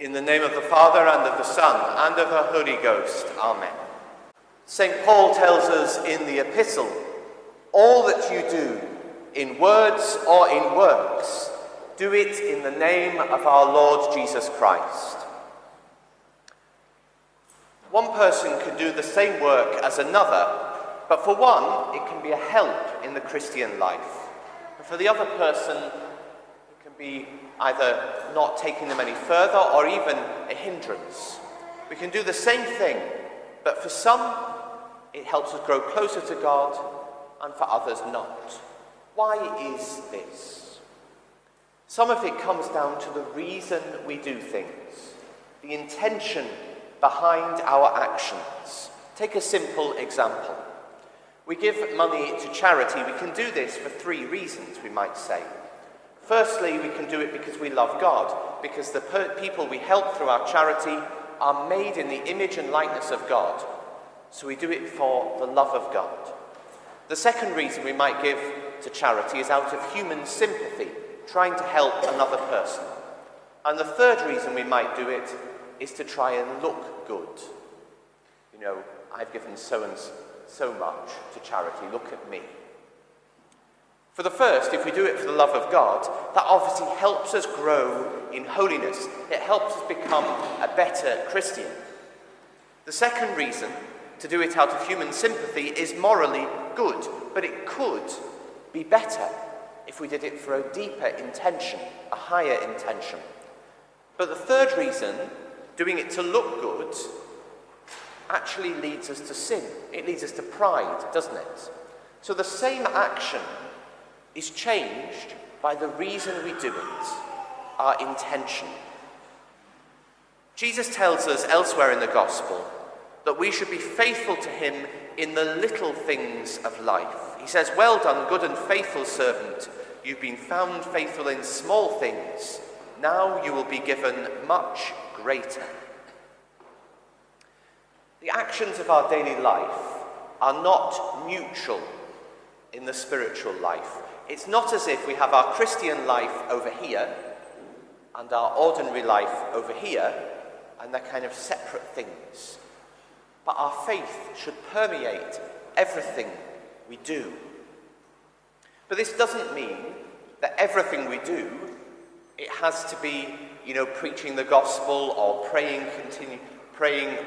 In the name of the Father, and of the Son, and of the Holy Ghost. Amen. St. Paul tells us in the epistle all that you do, in words or in works, do it in the name of our Lord Jesus Christ. One person can do the same work as another, but for one, it can be a help in the Christian life. And for the other person, can be either not taking them any further or even a hindrance. We can do the same thing, but for some, it helps us grow closer to God, and for others, not. Why is this? Some of it comes down to the reason we do things, the intention behind our actions. Take a simple example. We give money to charity. We can do this for three reasons, we might say. Firstly, we can do it because we love God, because the per- people we help through our charity are made in the image and likeness of God. So we do it for the love of God. The second reason we might give to charity is out of human sympathy, trying to help another person. And the third reason we might do it is to try and look good. You know, I've given so and so much to charity, look at me. For the first, if we do it for the love of God, that obviously helps us grow in holiness. It helps us become a better Christian. The second reason to do it out of human sympathy is morally good, but it could be better if we did it for a deeper intention, a higher intention. But the third reason, doing it to look good, actually leads us to sin. It leads us to pride, doesn't it? So the same action is changed by the reason we do it, our intention. Jesus tells us elsewhere in the Gospel that we should be faithful to him in the little things of life. He says, Well done, good and faithful servant. You've been found faithful in small things. Now you will be given much greater. The actions of our daily life are not neutral in the spiritual life. It's not as if we have our Christian life over here and our ordinary life over here, and they're kind of separate things. But our faith should permeate everything we do. But this doesn't mean that everything we do, it has to be, you know, preaching the gospel or praying, continue, praying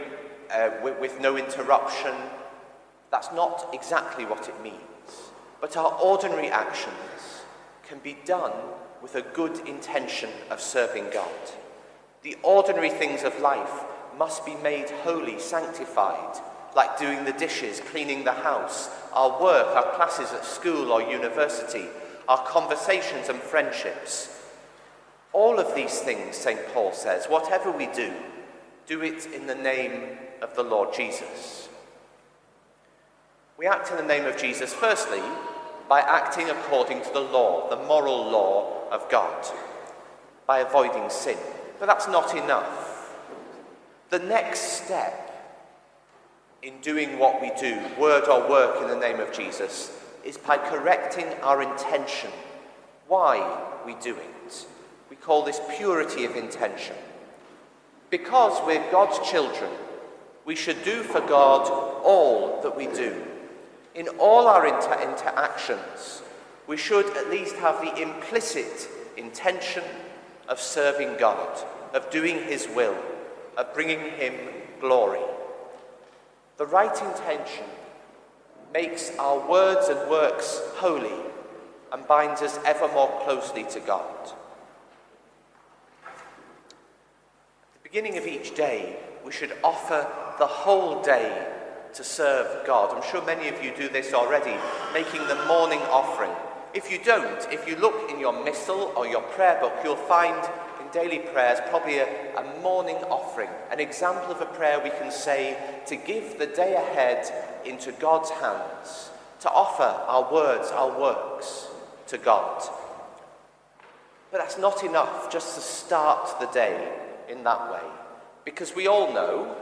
uh, with, with no interruption. That's not exactly what it means but our ordinary actions can be done with a good intention of serving God. The ordinary things of life must be made holy, sanctified, like doing the dishes, cleaning the house, our work, our classes at school or university, our conversations and friendships. All of these things, St. Paul says, whatever we do, do it in the name of the Lord Jesus. We act in the name of Jesus, firstly, by acting according to the law, the moral law of God, by avoiding sin. But that's not enough. The next step in doing what we do, word or work in the name of Jesus, is by correcting our intention, why we do it. We call this purity of intention. Because we're God's children, we should do for God all that we do. In all our inter- interactions, we should at least have the implicit intention of serving God, of doing His will, of bringing Him glory. The right intention makes our words and works holy and binds us ever more closely to God. At the beginning of each day, we should offer the whole day to serve God. I'm sure many of you do this already, making the morning offering. If you don't, if you look in your missal or your prayer book, you'll find in daily prayers probably a, a morning offering, an example of a prayer we can say to give the day ahead into God's hands, to offer our words, our works to God. But that's not enough just to start the day in that way, because we all know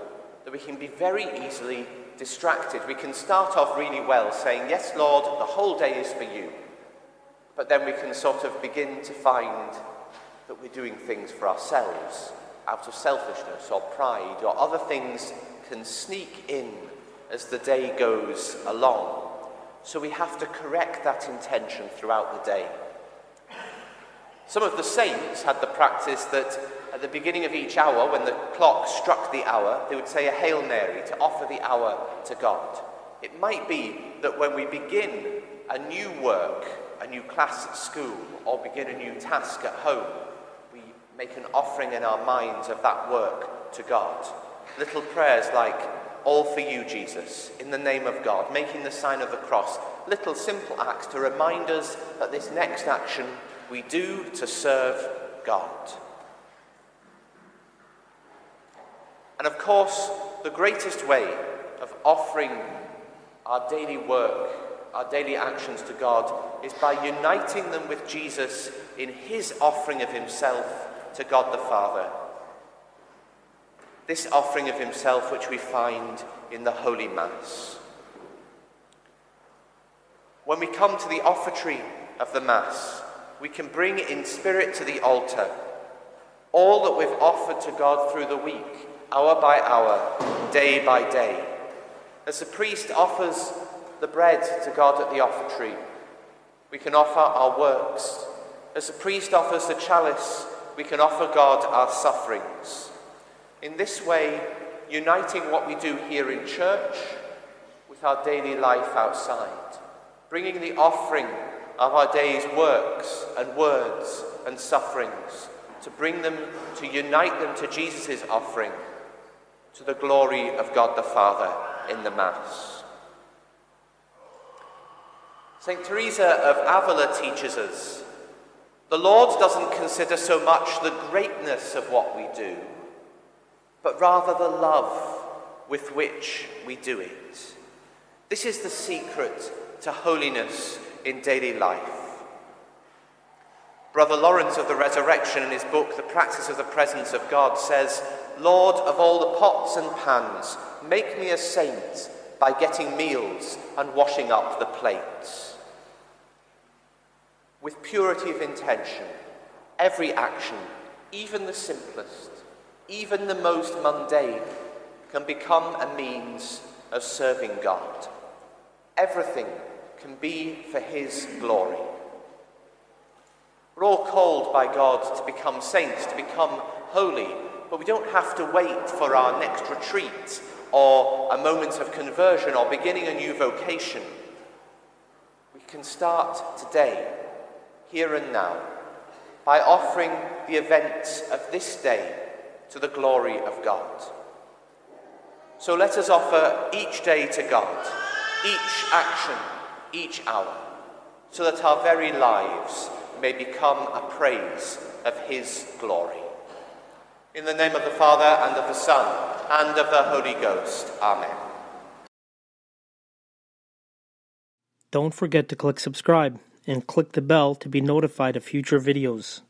that we can be very easily distracted, we can start off really well saying, Yes, Lord, the whole day is for you. But then we can sort of begin to find that we're doing things for ourselves out of selfishness or pride, or other things can sneak in as the day goes along. So we have to correct that intention throughout the day. Some of the saints had the practice that at the beginning of each hour, when the clock struck the hour, they would say a Hail Mary to offer the hour to God. It might be that when we begin a new work, a new class at school, or begin a new task at home, we make an offering in our minds of that work to God. Little prayers like, All for you, Jesus, in the name of God, making the sign of the cross. Little simple acts to remind us that this next action we do to serve God. And of course, the greatest way of offering our daily work, our daily actions to God, is by uniting them with Jesus in his offering of himself to God the Father. This offering of himself, which we find in the Holy Mass. When we come to the offertory of the Mass, we can bring in spirit to the altar all that we've offered to God through the week, hour by hour, day by day. As the priest offers the bread to God at the offertory, we can offer our works. As the priest offers the chalice, we can offer God our sufferings. In this way, uniting what we do here in church with our daily life outside, bringing the offering of our day's works and words and sufferings, to bring them, to unite them to Jesus' offering, to the glory of God the Father in the Mass. St. Teresa of Avila teaches us the Lord doesn't consider so much the greatness of what we do, but rather the love with which we do it. This is the secret to holiness in daily life. Brother Lawrence of the Resurrection, in his book, The Practice of the Presence of God, says, Lord of all the pots and pans, make me a saint by getting meals and washing up the plates. With purity of intention, every action, even the simplest, even the most mundane, can become a means of serving God. Everything can be for His glory. We're all called by God to become saints, to become holy, but we don't have to wait for our next retreat or a moment of conversion or beginning a new vocation. We can start today, here and now, by offering the events of this day to the glory of God. So let us offer each day to God, each action each hour, so that our very lives may become a praise of His glory. In the name of the Father, and of the Son, and of the Holy Ghost. Amen. Don't forget to click subscribe and click the bell to be notified of future videos.